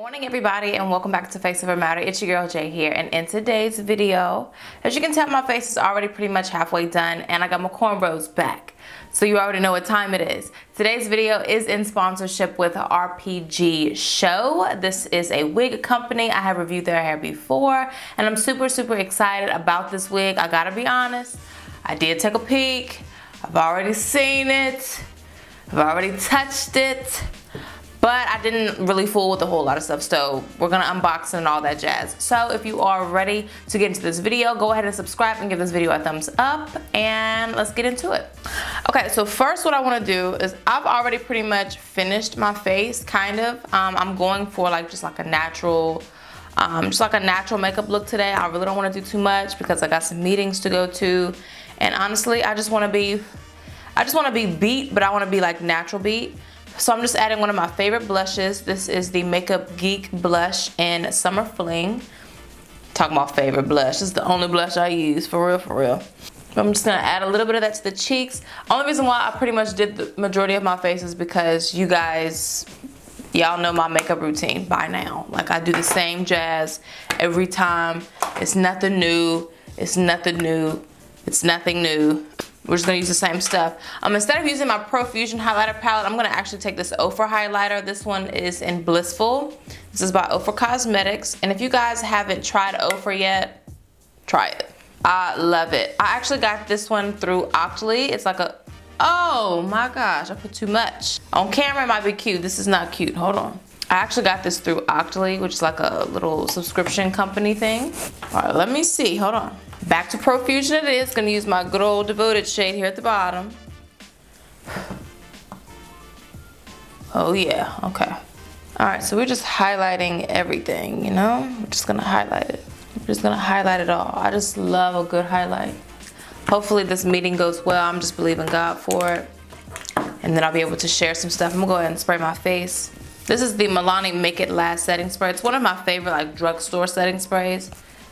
morning everybody and welcome back to Face Over Matter. It's your girl Jay here and in today's video, as you can tell my face is already pretty much halfway done and I got my cornrows back. So you already know what time it is. Today's video is in sponsorship with RPG Show. This is a wig company. I have reviewed their hair before and I'm super super excited about this wig. I gotta be honest, I did take a peek. I've already seen it. I've already touched it but I didn't really fool with a whole lot of stuff so we're gonna unbox and all that jazz. So if you are ready to get into this video go ahead and subscribe and give this video a thumbs up and let's get into it. Okay so first what I want to do is I've already pretty much finished my face kind of. Um, I'm going for like just like a natural um, just like a natural makeup look today. I really don't want to do too much because I got some meetings to go to. And honestly I just want to be I just want to be beat but I want to be like natural beat so I'm just adding one of my favorite blushes. This is the Makeup Geek blush in Summer Fling. Talking about favorite blush. This is the only blush I use, for real, for real. I'm just gonna add a little bit of that to the cheeks. Only reason why I pretty much did the majority of my face is because you guys, y'all know my makeup routine by now. Like I do the same jazz every time. It's nothing new. It's nothing new. It's nothing new. We're just gonna use the same stuff. Um, instead of using my Profusion highlighter palette, I'm gonna actually take this Ofra highlighter. This one is in Blissful. This is by Ofra Cosmetics. And if you guys haven't tried Ofra yet, try it. I love it. I actually got this one through Octoly. It's like a, oh my gosh, I put too much. On camera it might be cute. This is not cute, hold on. I actually got this through Octoly, which is like a little subscription company thing. All right, let me see, hold on. Back to Profusion it is. Gonna use my good old devoted shade here at the bottom. Oh yeah, okay. All right, so we're just highlighting everything, you know? We're just gonna highlight it. We're just gonna highlight it all. I just love a good highlight. Hopefully this meeting goes well. I'm just believing God for it. And then I'll be able to share some stuff. I'm gonna go ahead and spray my face. This is the Milani Make It Last setting spray. It's one of my favorite like drugstore setting sprays.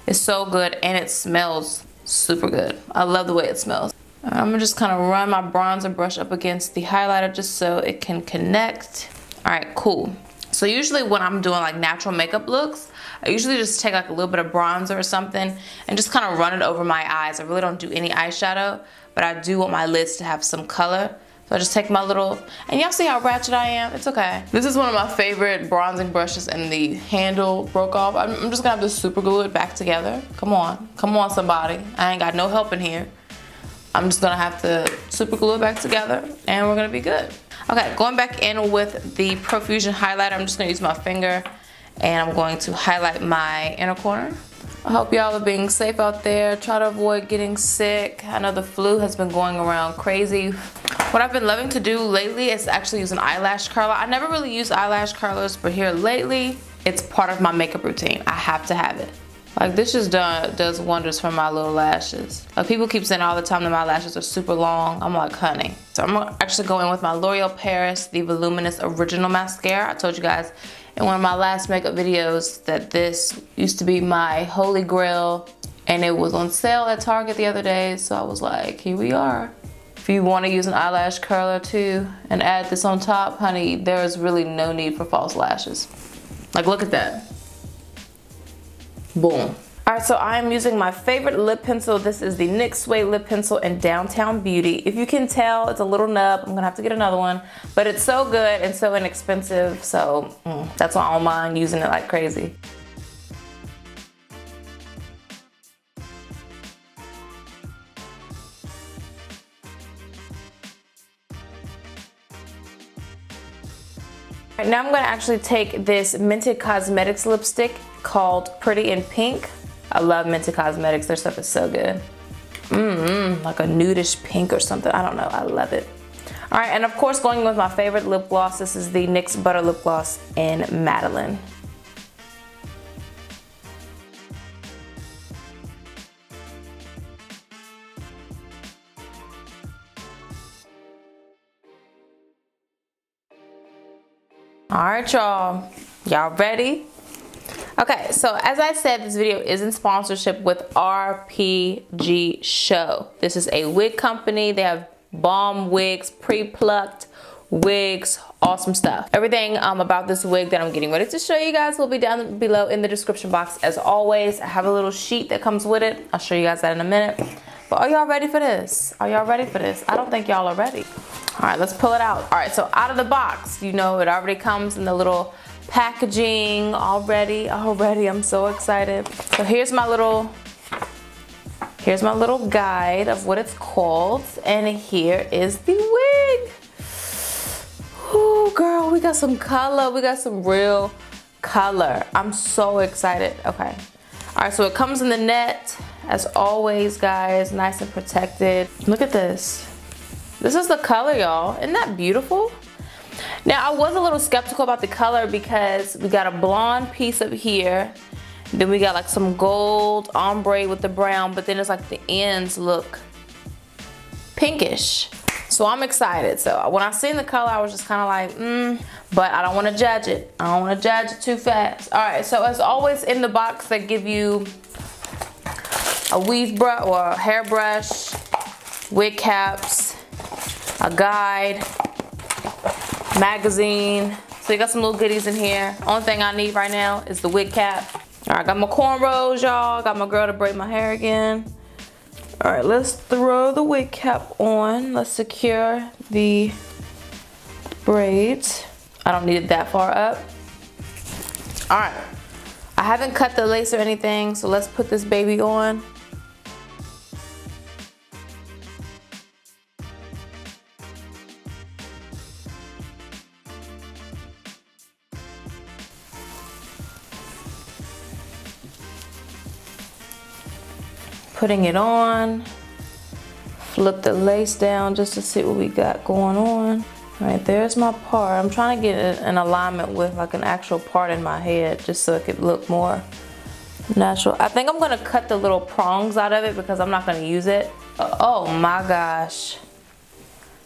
It's so good and it smells super good. I love the way it smells. I'm gonna just kind of run my bronzer brush up against the highlighter just so it can connect. All right, cool. So usually when I'm doing like natural makeup looks, I usually just take like a little bit of bronzer or something and just kind of run it over my eyes. I really don't do any eyeshadow, but I do want my lids to have some color. So I just take my little, and y'all see how ratchet I am? It's okay. This is one of my favorite bronzing brushes and the handle broke off. I'm, I'm just gonna have to super glue it back together. Come on, come on somebody. I ain't got no help in here. I'm just gonna have to super glue it back together and we're gonna be good. Okay, going back in with the Profusion highlighter, I'm just gonna use my finger and I'm going to highlight my inner corner. I hope y'all are being safe out there. Try to avoid getting sick. I know the flu has been going around crazy. What I've been loving to do lately is actually use an eyelash curler. I never really use eyelash curlers, but here lately, it's part of my makeup routine. I have to have it. Like this just done, does wonders for my little lashes. Like people keep saying all the time that my lashes are super long. I'm like, honey. So I'm actually going with my L'Oreal Paris, the Voluminous Original Mascara. I told you guys in one of my last makeup videos that this used to be my holy grail and it was on sale at Target the other day. So I was like, here we are. If you want to use an eyelash curler too and add this on top, honey, there is really no need for false lashes. Like look at that. Boom. Alright, so I'm using my favorite lip pencil. This is the NYX Suede lip pencil in Downtown Beauty. If you can tell, it's a little nub. I'm gonna have to get another one. But it's so good and so inexpensive, so mm, that's why I don't mind using it like crazy. Now I'm going to actually take this Mented Cosmetics lipstick called Pretty in Pink. I love Mented Cosmetics. Their stuff is so good. Mmm, like a nudish pink or something. I don't know. I love it. All right, and of course going with my favorite lip gloss. This is the NYX Butter Lip Gloss in Madeleine. Right, y'all. Y'all ready? Okay, so as I said, this video is in sponsorship with RPG Show. This is a wig company. They have bomb wigs, pre-plucked, wigs, awesome stuff. Everything um, about this wig that I'm getting ready to show you guys will be down below in the description box as always. I have a little sheet that comes with it. I'll show you guys that in a minute. But are y'all ready for this? Are y'all ready for this? I don't think y'all are ready. All right, let's pull it out. All right, so out of the box, you know, it already comes in the little packaging already. Already, I'm so excited. So here's my little Here's my little guide of what it's called. And here is the wig. Oh, girl, we got some color. We got some real color. I'm so excited. Okay. All right, so it comes in the net, as always, guys, nice and protected. Look at this. This is the color, y'all. Isn't that beautiful? Now, I was a little skeptical about the color because we got a blonde piece up here then we got like some gold ombre with the brown, but then it's like the ends look pinkish. So I'm excited. So when I seen the color, I was just kind of like, mm, but I don't want to judge it. I don't want to judge it too fast. All right, so as always in the box, they give you a weave brush or a hairbrush, wig caps, a guide, magazine. So you got some little goodies in here. Only thing I need right now is the wig cap all right, got my cornrows, y'all. Got my girl to braid my hair again. All right, let's throw the wig cap on. Let's secure the braids. I don't need it that far up. All right, I haven't cut the lace or anything, so let's put this baby on. Putting it on. Flip the lace down just to see what we got going on. All right, there's my part. I'm trying to get an alignment with like an actual part in my head just so it could look more natural. I think I'm gonna cut the little prongs out of it because I'm not gonna use it. Oh my gosh.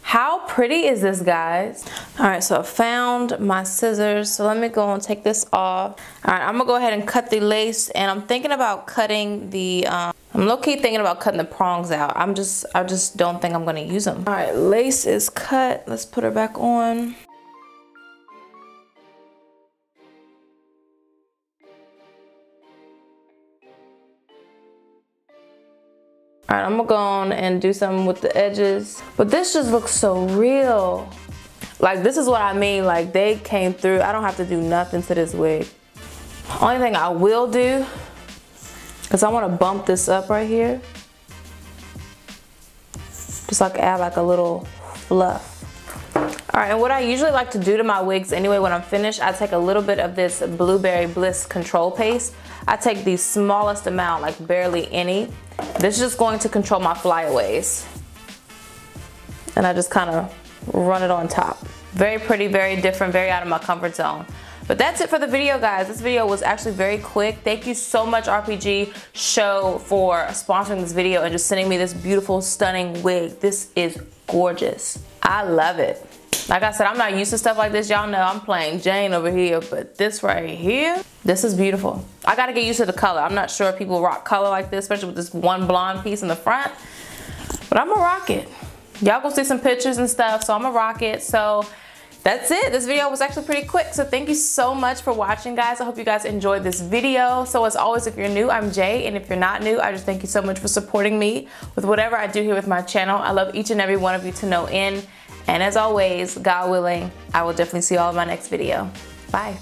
How pretty is this, guys? All right, so I found my scissors. So let me go and take this off. All right, I'm gonna go ahead and cut the lace and I'm thinking about cutting the, um, I'm low-key thinking about cutting the prongs out. I'm just, I just don't think I'm gonna use them. All right, lace is cut. Let's put her back on. All right, I'm gonna go on and do something with the edges. But this just looks so real. Like this is what I mean, like they came through. I don't have to do nothing to this wig. Only thing I will do, cause I wanna bump this up right here. Just like add like a little fluff. All right, and what I usually like to do to my wigs anyway when I'm finished, I take a little bit of this Blueberry Bliss Control Paste. I take the smallest amount, like barely any. This is just going to control my flyaways. And I just kind of run it on top. Very pretty, very different, very out of my comfort zone. But that's it for the video, guys. This video was actually very quick. Thank you so much, RPG Show, for sponsoring this video and just sending me this beautiful, stunning wig. This is gorgeous. I love it. Like I said, I'm not used to stuff like this. Y'all know I'm playing Jane over here, but this right here, this is beautiful. I gotta get used to the color. I'm not sure if people rock color like this, especially with this one blonde piece in the front, but I'm gonna rock it. Y'all gonna see some pictures and stuff, so I'm gonna rock it. So that's it. This video was actually pretty quick, so thank you so much for watching, guys. I hope you guys enjoyed this video. So as always, if you're new, I'm Jay, and if you're not new, I just thank you so much for supporting me with whatever I do here with my channel. I love each and every one of you to no end. And as always, God willing, I will definitely see you all in my next video. Bye.